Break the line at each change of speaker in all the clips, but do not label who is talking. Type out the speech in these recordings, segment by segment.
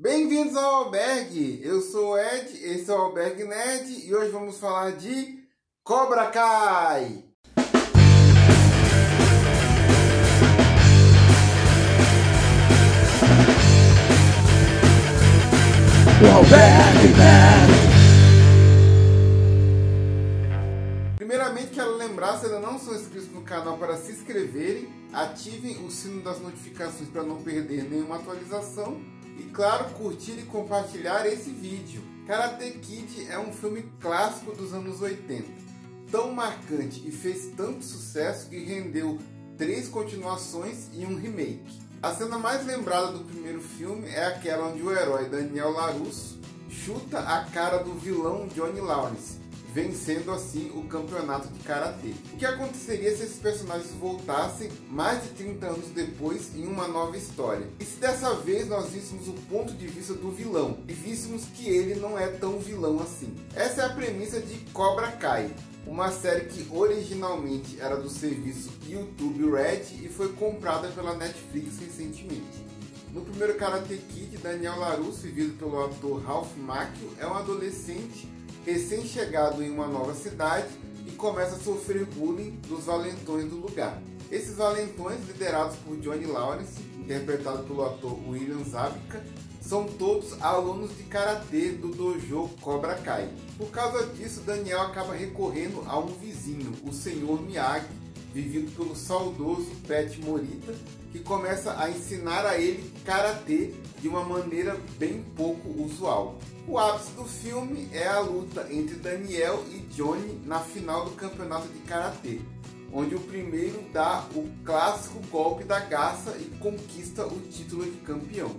Bem-vindos ao Albergue! Eu sou o Ed, esse é o Albergue Nerd e hoje vamos falar de Cobra Kai!
Albergue Nerd!
Primeiramente, quero lembrar, se ainda não são inscritos no canal, para se inscreverem, ativem o sino das notificações para não perder nenhuma atualização e, claro, curtir e compartilhar esse vídeo. Karate Kid é um filme clássico dos anos 80, tão marcante e fez tanto sucesso que rendeu três continuações e um remake. A cena mais lembrada do primeiro filme é aquela onde o herói Daniel LaRusso chuta a cara do vilão Johnny Lawrence, vencendo assim o campeonato de karatê. O que aconteceria se esses personagens voltassem mais de 30 anos depois em uma nova história? E se dessa vez nós víssemos o ponto de vista do vilão e víssemos que ele não é tão vilão assim? Essa é a premissa de Cobra Kai, uma série que originalmente era do serviço YouTube Red e foi comprada pela Netflix recentemente. No primeiro Karate Kid, Daniel LaRusso, vivido pelo ator Ralph Macchio, é um adolescente recém-chegado em uma nova cidade e começa a sofrer bullying dos valentões do lugar. Esses valentões, liderados por Johnny Lawrence, interpretado pelo ator William Zabka, são todos alunos de karatê do dojo Cobra Kai. Por causa disso, Daniel acaba recorrendo a um vizinho, o Sr. Miyagi, vivido pelo saudoso Pet Morita, que começa a ensinar a ele karatê de uma maneira bem pouco usual. O ápice do filme é a luta entre Daniel e Johnny na final do campeonato de karatê, onde o primeiro dá o clássico golpe da garça e conquista o título de campeão.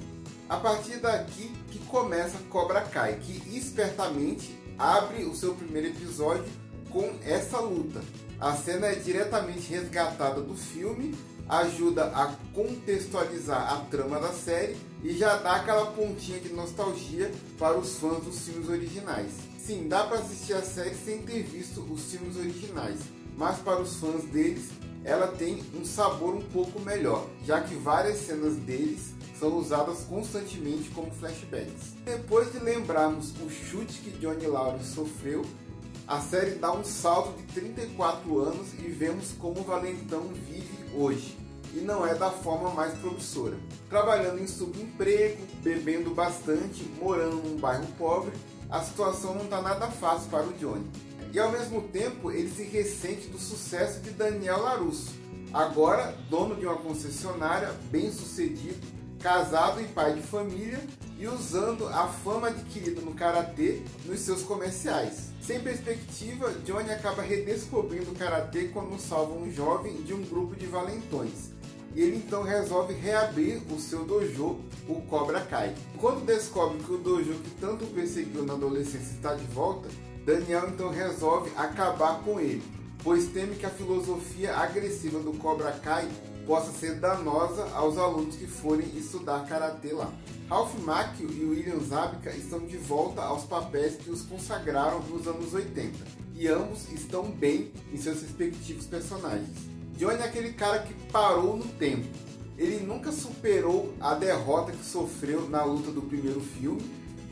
A partir daqui que começa Cobra Kai, que espertamente abre o seu primeiro episódio com essa luta. A cena é diretamente resgatada do filme ajuda a contextualizar a trama da série e já dá aquela pontinha de nostalgia para os fãs dos filmes originais. Sim, dá para assistir a série sem ter visto os filmes originais, mas para os fãs deles, ela tem um sabor um pouco melhor, já que várias cenas deles são usadas constantemente como flashbacks. Depois de lembrarmos o chute que Johnny Lawrence sofreu, a série dá um salto de 34 anos e vemos como o Valentão vive hoje e não é da forma mais promissora. Trabalhando em subemprego, bebendo bastante, morando num bairro pobre, a situação não está nada fácil para o Johnny. E ao mesmo tempo ele se ressente do sucesso de Daniel Larusso, agora dono de uma concessionária, bem sucedido, casado e pai de família e usando a fama adquirida no karatê nos seus comerciais. Sem perspectiva, Johnny acaba redescobrindo o karatê quando salva um jovem de um grupo de valentões. E ele então resolve reabrir o seu dojo, o Cobra Kai. Quando descobre que o dojo que tanto perseguiu na adolescência está de volta, Daniel então resolve acabar com ele, pois teme que a filosofia agressiva do Cobra Kai possa ser danosa aos alunos que forem estudar karatê lá. Ralph Macchio e William Zabka estão de volta aos papéis que os consagraram nos anos 80, e ambos estão bem em seus respectivos personagens. Johnny é aquele cara que parou no tempo. Ele nunca superou a derrota que sofreu na luta do primeiro filme,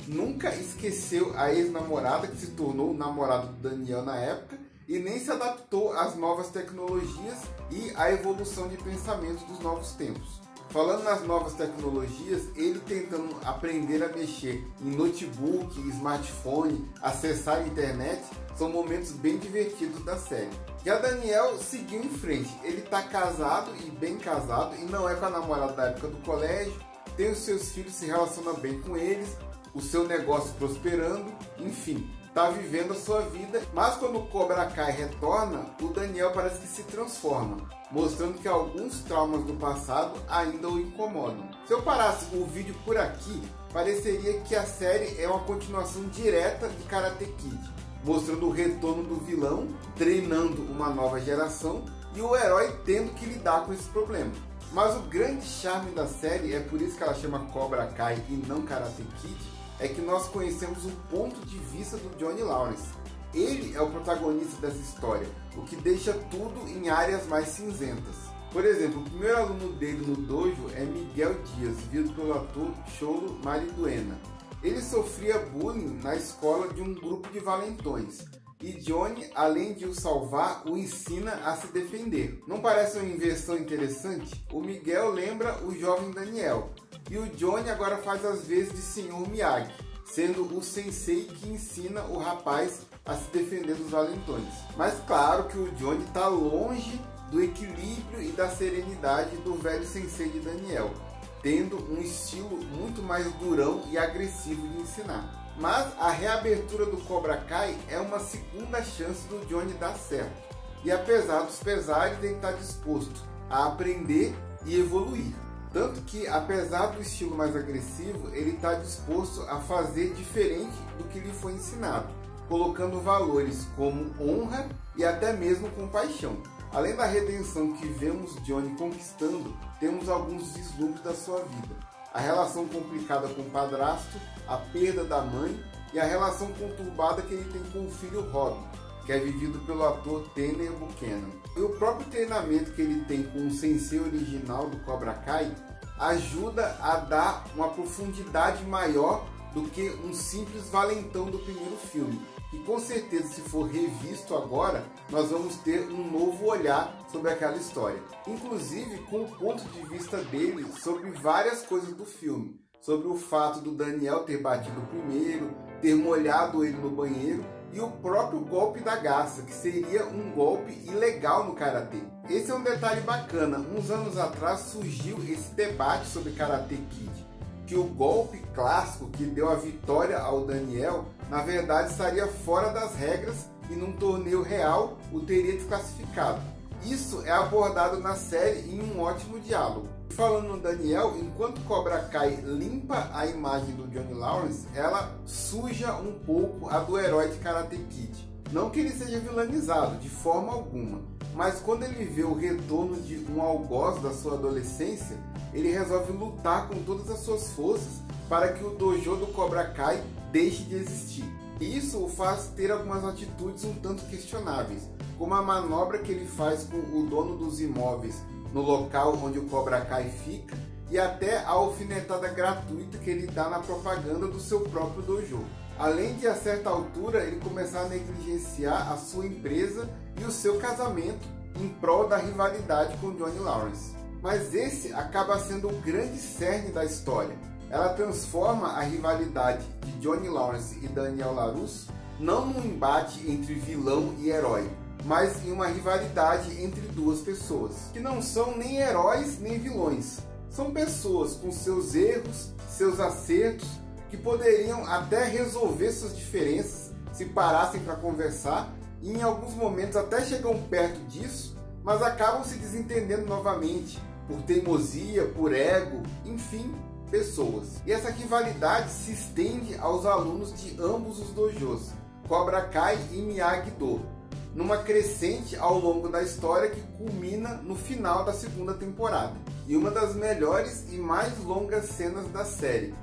nunca esqueceu a ex-namorada que se tornou o namorado do Daniel na época e nem se adaptou às novas tecnologias e à evolução de pensamento dos novos tempos. Falando nas novas tecnologias, ele tentando aprender a mexer em notebook, smartphone, acessar a internet, são momentos bem divertidos da série. Já Daniel seguiu em frente, ele está casado e bem casado e não é com a namorada da época do colégio, tem os seus filhos, se relaciona bem com eles, o seu negócio prosperando, enfim, está vivendo a sua vida, mas quando o Cobra Kai retorna, o Daniel parece que se transforma, mostrando que alguns traumas do passado ainda o incomodam. Se eu parasse o vídeo por aqui, pareceria que a série é uma continuação direta de Karate Kid, mostrando o retorno do vilão, treinando uma nova geração e o herói tendo que lidar com esse problema. Mas o grande charme da série, é por isso que ela chama Cobra Kai e não Karate Kid, é que nós conhecemos o ponto de vista do Johnny Lawrence. Ele é o protagonista dessa história, o que deixa tudo em áreas mais cinzentas. Por exemplo, o primeiro aluno dele no dojo é Miguel Dias, visto pelo ator Cholo Mariduena. Ele sofria bullying na escola de um grupo de valentões. E Johnny, além de o salvar, o ensina a se defender. Não parece uma inversão interessante? O Miguel lembra o jovem Daniel. E o Johnny agora faz as vezes de Sr. Miyagi, sendo o sensei que ensina o rapaz a se defender dos valentões. Mas claro que o Johnny está longe do equilíbrio e da serenidade do velho sensei de Daniel tendo um estilo muito mais durão e agressivo de ensinar. Mas a reabertura do Cobra Kai é uma segunda chance do Johnny dar certo. E apesar dos pesares, ele está disposto a aprender e evoluir. Tanto que, apesar do estilo mais agressivo, ele está disposto a fazer diferente do que lhe foi ensinado, colocando valores como honra e até mesmo compaixão. Além da redenção que vemos Johnny conquistando, temos alguns vislumbres da sua vida. A relação complicada com o padrasto, a perda da mãe e a relação conturbada que ele tem com o filho Rob, que é vivido pelo ator Tanner Buchanan. E o próprio treinamento que ele tem com o sensei original do Cobra Kai ajuda a dar uma profundidade maior do que um simples valentão do primeiro filme e com certeza, se for revisto agora, nós vamos ter um novo olhar sobre aquela história. Inclusive com o ponto de vista dele sobre várias coisas do filme. Sobre o fato do Daniel ter batido primeiro, ter molhado ele no banheiro e o próprio golpe da garça, que seria um golpe ilegal no karatê. Esse é um detalhe bacana. Uns anos atrás surgiu esse debate sobre Karate Kid que o golpe clássico que deu a vitória ao Daniel, na verdade estaria fora das regras e num torneio real o teria desclassificado. Isso é abordado na série em um ótimo diálogo. Falando no Daniel, enquanto Cobra Kai limpa a imagem do Johnny Lawrence, ela suja um pouco a do herói de Karate Kid. Não que ele seja vilanizado, de forma alguma, mas quando ele vê o retorno de um algoz da sua adolescência, ele resolve lutar com todas as suas forças para que o dojo do Cobra Kai deixe de existir. Isso o faz ter algumas atitudes um tanto questionáveis, como a manobra que ele faz com o dono dos imóveis no local onde o Cobra Kai fica e até a alfinetada gratuita que ele dá na propaganda do seu próprio dojo. Além de a certa altura ele começar a negligenciar a sua empresa e o seu casamento em prol da rivalidade com Johnny Lawrence. Mas esse acaba sendo o grande cerne da história. Ela transforma a rivalidade de Johnny Lawrence e Daniel LaRusso não num embate entre vilão e herói, mas em uma rivalidade entre duas pessoas, que não são nem heróis nem vilões. São pessoas com seus erros, seus acertos, que poderiam até resolver suas diferenças se parassem para conversar e em alguns momentos até chegam perto disso, mas acabam se desentendendo novamente por teimosia, por ego, enfim, pessoas. E essa rivalidade se estende aos alunos de ambos os dojos, Cobra Kai e Miyagi-Do, numa crescente ao longo da história que culmina no final da segunda temporada. E uma das melhores e mais longas cenas da série,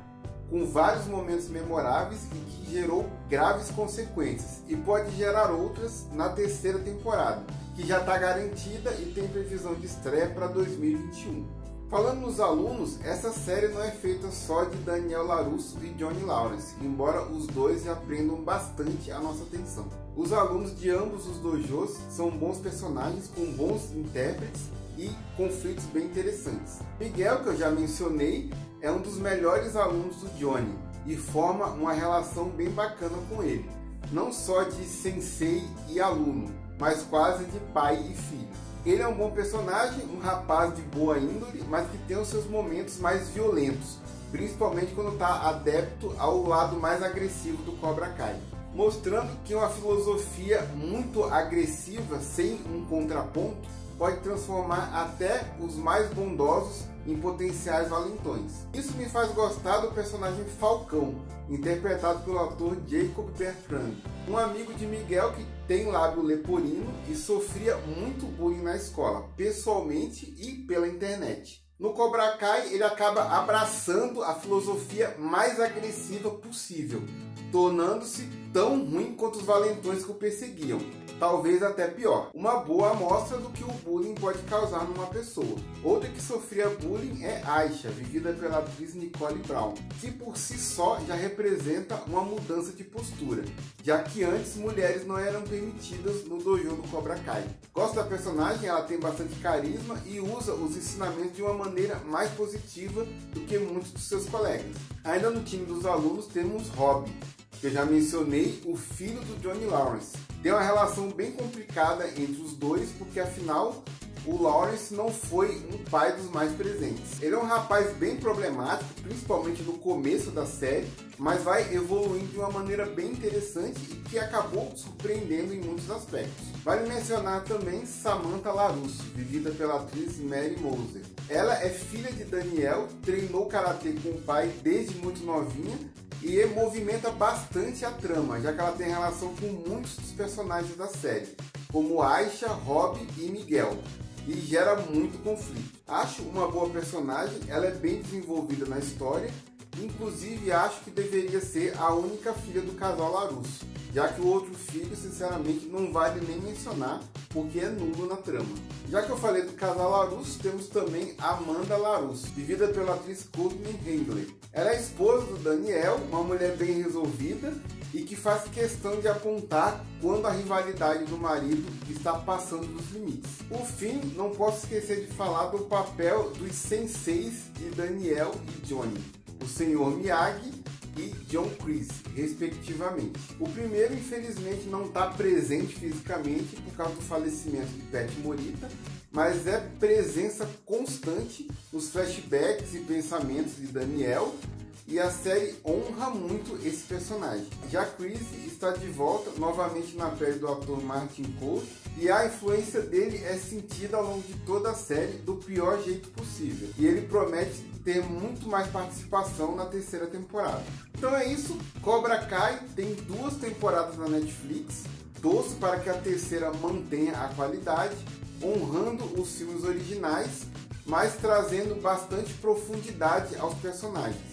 com vários momentos memoráveis e que gerou graves consequências e pode gerar outras na terceira temporada, que já está garantida e tem previsão de estreia para 2021. Falando nos alunos, essa série não é feita só de Daniel LaRusso e Johnny Lawrence, embora os dois aprendam bastante a nossa atenção. Os alunos de ambos os dojos são bons personagens com bons intérpretes e conflitos bem interessantes. Miguel, que eu já mencionei, é um dos melhores alunos do Johnny e forma uma relação bem bacana com ele, não só de sensei e aluno, mas quase de pai e filho. Ele é um bom personagem, um rapaz de boa índole, mas que tem os seus momentos mais violentos, principalmente quando está adepto ao lado mais agressivo do Cobra Kai, mostrando que uma filosofia muito agressiva, sem um contraponto, pode transformar até os mais bondosos em potenciais valentões. Isso me faz gostar do personagem Falcão, interpretado pelo ator Jacob Bertrand, um amigo de Miguel que tem lábio leporino e sofria muito bullying na escola, pessoalmente e pela internet. No Cobra Kai, ele acaba abraçando a filosofia mais agressiva possível, tornando-se tão ruim quanto os valentões que o perseguiam talvez até pior. Uma boa amostra do que o bullying pode causar numa pessoa. Outra que sofria bullying é Aisha, vivida pela atriz Nicole Brown, que por si só já representa uma mudança de postura, já que antes mulheres não eram permitidas no dojo do Cobra Kai. Gosto da personagem, ela tem bastante carisma e usa os ensinamentos de uma maneira mais positiva do que muitos dos seus colegas. Ainda no time dos alunos temos Rob, que eu já mencionei, o filho do Johnny Lawrence. Tem uma relação bem complicada entre os dois, porque afinal o Lawrence não foi um pai dos mais presentes. Ele é um rapaz bem problemático, principalmente no começo da série, mas vai evoluindo de uma maneira bem interessante e que acabou surpreendendo em muitos aspectos. Vale mencionar também Samantha LaRusso, vivida pela atriz Mary Moser. Ela é filha de Daniel, treinou karatê com o pai desde muito novinha e movimenta bastante a trama, já que ela tem relação com muitos dos personagens da série, como Aisha, Rob e Miguel, e gera muito conflito. Acho uma boa personagem, ela é bem desenvolvida na história, inclusive acho que deveria ser a única filha do casal Larusso, já que o outro filho, sinceramente, não vale nem mencionar, porque é nulo na trama. Já que eu falei do casal Larusso, temos também Amanda Larusso, vivida pela atriz Courtney Hindley. Ela é esposa do Daniel, uma mulher bem resolvida e que faz questão de apontar quando a rivalidade do marido está passando dos limites. Por fim, não posso esquecer de falar do papel dos senseis de Daniel e Johnny, o senhor Miyagi e John Chris, respectivamente. O primeiro, infelizmente, não está presente fisicamente por causa do falecimento de Pat Morita, mas é presença constante nos flashbacks e pensamentos de Daniel e a série honra muito esse personagem. Já Chris está de volta novamente na pele do ator Martin Cole e a influência dele é sentida ao longo de toda a série do pior jeito possível. E ele promete ter muito mais participação na terceira temporada. Então é isso, Cobra Kai tem duas temporadas na Netflix. Torço para que a terceira mantenha a qualidade, honrando os filmes originais, mas trazendo bastante profundidade aos personagens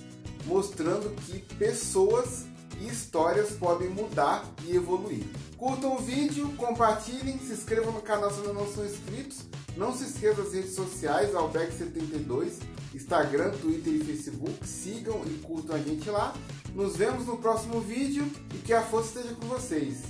mostrando que pessoas e histórias podem mudar e evoluir. Curtam o vídeo, compartilhem, se inscrevam no canal se ainda não são inscritos. Não se esqueçam das redes sociais, Albeck72, Instagram, Twitter e Facebook. Sigam e curtam a gente lá. Nos vemos no próximo vídeo e que a força esteja com vocês.